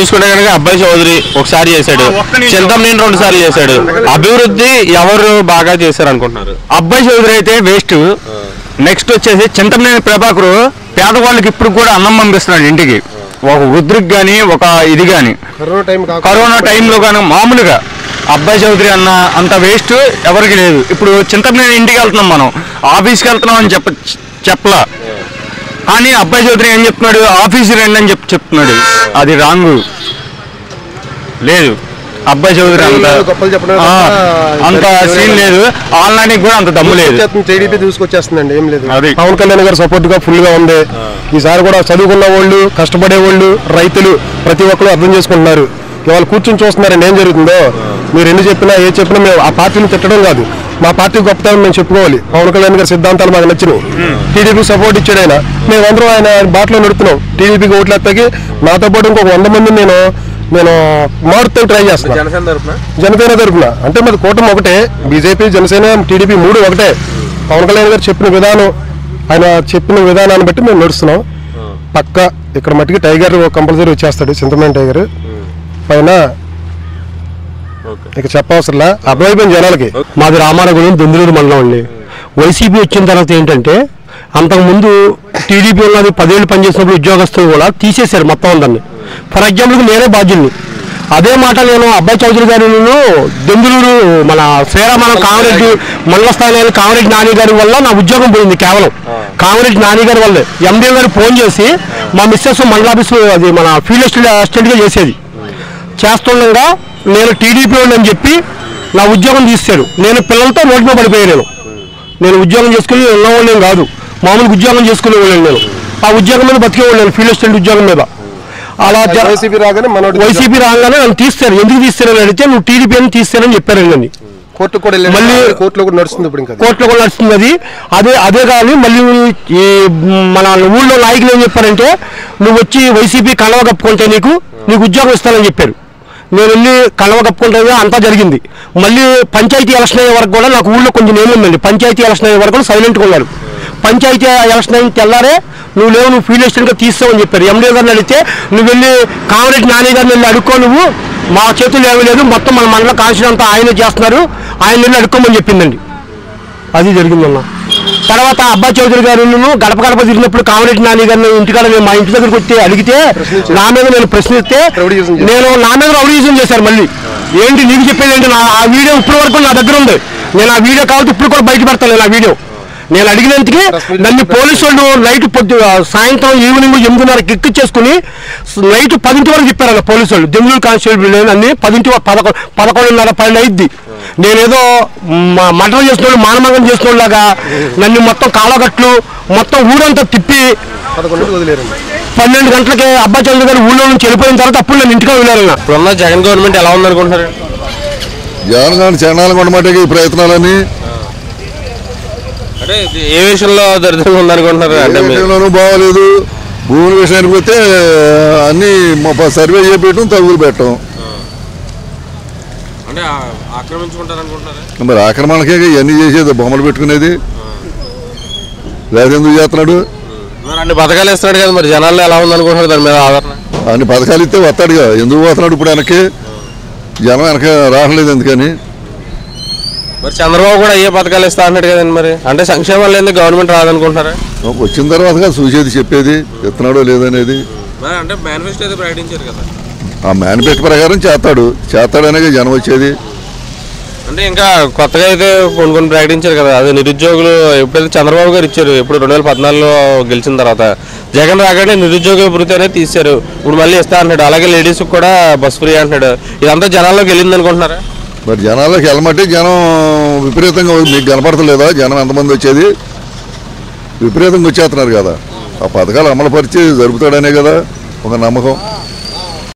చూసుకుంటే కనుక అబ్బాయి చౌదరి ఒకసారి చేశాడు. నిమిషం. చింతమనేని రెండు సార్లు చేశాడు. అభివృద్ధి ఎవరు బాగా చేశారు అనుకుంటున్నారు అబ్బాయి చౌదరి అయితే వేస్ట్. నెక్స్ట్ వచ్చేసి చింతమనేని ప్రభాకర్ పేదవాళ్ళకి ఇప్పుడు కూడా అన్నం పంపిస్తున్నాడు ఇంటికి. ఒక వృద్ధుడికి కానీ ఒక ఇది కానీ కరోనా టైంలో కానీ మామూలుగా అబ్బాయి చౌదరి అన్న అంత వేస్ట్ ఎవరికి లేదు. ఇప్పుడు చింతమనేని ఇంటికి వెళ్తున్నాం మనం. ఆఫీస్కి వెళ్తున్నాం అని చెప్ప చెప్పలా. కానీ అబ్బాయి చౌదరి ఏం చెప్తున్నాడు? ఆఫీస్ రండి అని చెప్పి చెప్తున్నాడు. అది రాంగ్. లేదు. అబ్బాయి చౌదరి అంత అంత సీన్ లేదు. ఆన్లైన్ కూడా అంత దమ్ము లేదు. టీడీపీ తీసుకొచ్చేస్తుందండి ఏం లేదు. అది. పవన్ కళ్యాణ్ గారు సపోర్ట్గా ఫుల్గా ఉంది ఈసారి కూడా చదువుకున్న వాళ్ళు కష్టపడే వాళ్ళు రైతులు ప్రతి ఒక్కరు అర్థం చేసుకుంటున్నారు. ఇవాళ కూర్చొని చూస్తున్నారండి ఏం జరుగుతుందో. మీరు ఎన్ని చెప్పినా ఏ చెప్పినా మేము ఆ పార్టీని తిట్టడం కాదు. మా పార్టీ గొప్పతనం మేము చెప్పుకోవాలి. పవన్ కళ్యాణ్ గారి సిద్ధాంతాలు మాకు నచ్చినాయి టీడీపీ సపోర్ట్ ఇచ్చాడు ఆయన. మేము అందరం ఆయన బాటలో నడుపుతున్నాం. టీడీపీకి ఓట్లు ఎత్తకి నాతో పాటు ఇంకొక వంద మంది నేను నేను మారుతూ ట్రై చేస్తున్నాను జనసేన తరఫున అంటే మాది కూటమి ఒకటే. బీజేపీ జనసేన టీడీపీ మూడు ఒకటే. పవన్ కళ్యాణ్ గారు చెప్పిన విధానం ఆయన చెప్పిన విధానాన్ని బట్టి మేము నడుస్తున్నాం. పక్క ఇక్కడ మట్టికి టైగర్ కంపల్సరీ వచ్చేస్తాడు. చింతమైన టైగర్. పైన ఇక చెప్పవసరంలా. అర్థమైపోయింది జనాలకి. మాది రామానగరం దొందులూరు మండలం అండి. వైసీపీ వచ్చిన తర్వాత ఏంటంటే అంతకుముందు టీడీపీ ఉన్నది పదేళ్ళు పనిచేసినప్పుడు ఉద్యోగస్తులు కూడా తీసేశారు మొత్తం అందరిని. ఫర్ ఎగ్జాంపుల్కి నేనే బాధ్యుల్ని. అదే మాట నేను అబ్బాయి చౌదరి గారి దెందులూరు మన శ్రీరామనం కామరెడ్డి మండల స్థాయిలో కామరెడ్డి నాని గారి వల్ల నా ఉద్యోగం పోయింది కేవలం. కామరెడ్డి నాని గారి వల్లే. ఎండీ గారు ఫోన్ చేసి మా మిస్సెస్ మండల ఆఫీస్ అది మన ఫీల్డ్ అసిస్టెంట్గా చేసేది. చేస్తుండగా నేను టీడీపీ అని చెప్పి నా ఉద్యోగం తీశాడు నేను పిల్లలతో రోడ్డు మీద పడిపోయాను నేను. నేను ఉద్యోగం చేసుకుని ఉన్నవాళ్ళేం కాదు. మామూలుగా ఉద్యోగం చేసుకునేవాళ్ళని నేను. ఆ ఉద్యోగం మీద బతికేవాళ్ళు ఫీల్డ్ అసిస్టెంట్ ఉద్యోగం మీద. అలా వైసీపీ రాగానే వైసీపీ రాగానే నన్ను తీస్తారు. ఎందుకు తీస్తారని అడిగితే నువ్వు టీడీపీ అని తీస్తారని చెప్పారండి నన్ను. కోర్టుకు కూడా మళ్ళీ- కోర్టులో కూడా నడుస్తుంది ఇప్పుడు ఇంకా. కోర్టులో కూడా నడుస్తుంది అది. అదే అదే కానీ మళ్ళీ ఈ మన ఊళ్ళో నాయకులు ఏం చెప్పారంటే నువ్వు వచ్చి వైసీపీ కలవ కప్పుకుంటే నీకు నీకు ఉద్యోగం ఇస్తానని చెప్పారు. నేను వెళ్ళి కలవ కప్పుకుంటే అంతా జరిగింది. మళ్ళీ పంచాయతీ ఎలక్షన్ అయ్యే వరకు కూడా నాకు ఊళ్ళో కొంచెం నేమ్ ఉందండి. పంచాయతీ ఎలక్షన్ అయ్యే వరకు కూడా సైలెంట్గా ఉన్నారు. పంచాయతీ ఎలక్షన్ అయిన తెల్లారే నువ్వు లేవు నువ్వు ఫీల్డ్ అసిస్టెంట్గా తీస్తావని చెప్పారు. ఎండీ గారిని అడిగితే నువ్వు వెళ్ళి కామరెడ్డి నాని గారిని వెళ్ళి అడుక్కో నువ్వు. మా చేతులు ఏమీ లేదు. మొత్తం మన మండల కాన్స్టిట్యూషన్ అంతా ఆయన చేస్తున్నారు. ఆయన వెళ్ళి అడుక్కోమని చెప్పిందండి. అది జరిగిందన్నా. తర్వాత అబ్బా చౌదరి గారు గడప గడప తిరిగినప్పుడు కామరెడ్డి నాని గారిని ఇంటికాడ మేము మా ఇంటి దగ్గరికి వచ్చి అడిగితే నా మీద నేను ప్రశ్నిస్తే. నేను నా మీద రౌడీజం చేశారు మళ్ళీ. ఏంటి నీకు చెప్పేది ఏంటి? నా ఆ వీడియో ఇప్పటి వరకు నా దగ్గర ఉంది. నేను ఆ వీడియో కాబట్టి ఇప్పుడు కూడా బయట పెడతాను నేను ఆ వీడియో. నేను అడిగినందుకే నన్ను పోలీసు వాళ్ళు నైట్ పొద్దు సాయంత్రం ఈవినింగ్ ఎనిమిదిన్నరకి ఎక్కిచ్చేసుకుని నైట్ పదింటి వరకు చెప్పారన్న పోలీసు వాళ్ళు దెంగులూరు కానిస్టేబుల్ అన్ని పదింటి వ- పదకొ పదకొండున్నర పన్నెండు అయింది. నేనేదో మటన్ చేసిన వాళ్ళు మానమంగం చేసిన వాళ్ళగా నన్ను మొత్తం కాలగట్లు మొత్తం ఊరంతా తిప్పి పన్నెండు గంటలకి అబ్బా చంద్ర గారు ఊళ్ళో నుంచి వెళ్ళిపోయిన తర్వాత అప్పుడు నేను ఇంటికి వెళ్ళారన్న ఇప్పుడున్న జగన్ గవర్నమెంట్ ఎలా ఉందనుకుంటున్నారు? జగన్ గారిని చండాలం కొనమాట ఈ ప్రయత్నాలని అంటే ఏ విషయంలో దరిద్రంగా ఉందనుకుంటున్నారు బాగోలేదు. భూముల విషయానికి పోతే అన్ని సర్వే చేపించడం తగులు పెట్టడం అంటే మరి ఆక్రమణకే ఇవన్నీ చేసేది బొమ్మలు పెట్టుకునేది. లేదా ఎందుకు చేస్తున్నాడు? మరి అన్ని పథకాలు ఇస్తున్నాడు కదా మరి జనాల్లో ఎలా ఉందనుకుంటున్నారు దాని మీద ఆదరణ? అన్ని పథకాలు ఇస్తే వస్తాడుగా ఎందుకు పోతున్నాడు ఇప్పుడు వెనక్కి? జనం వెనక రావట్లేదు ఎందుకని? మరి చంద్రబాబు కూడా ఏ పథకాలు ఇస్తా అన్నాడు కదండి మరి? అంటే సంక్షేమాలు ఎందుకు గవర్నమెంట్ రాదనుకుంటున్నారా? వచ్చిన తర్వాతగా చూసేది చెప్పేది ఇస్తున్నాడో లేదనేది. అంటే మేనిఫెస్టో అయితే ప్రకటించారు కదా. ఆ మేనిఫెస్టో ప్రకారం చేస్తాడు. చేస్తాడనే జనం వచ్చేది. అంటే ఇంకా కొత్తగా అయితే కొన్ని కొన్ని ప్రకటించారు కదా అదే నిరుద్యోగులు ఎప్పుడైతే చంద్రబాబు గారు ఇచ్చారు ఇప్పుడు రెండు వేల పద్నాలుగులో గెలిచిన తర్వాత జగన్ రాగానే నిరుద్యోగ భృతి అనేది తీశారు. ఇప్పుడు మళ్ళీ ఇస్తా అంటున్నాడు. అలాగే లేడీస్ కూడా బస్ ఫ్రీ అంటున్నాడు. ఇదంతా జనాల్లోకి వెళ్ళింది అనుకుంటున్నారా? మరి జనాల్లోకి వెళ్ళమంటే జనం విపరీతంగా మీకు కనపడతలేదా? జనం ఎంతమంది వచ్చేది? విపరీతంగా వచ్చేస్తున్నారు కదా. ఆ పథకాలు అమలుపరిచి జరుపుతాడనే కదా ఒక నమ్మకం.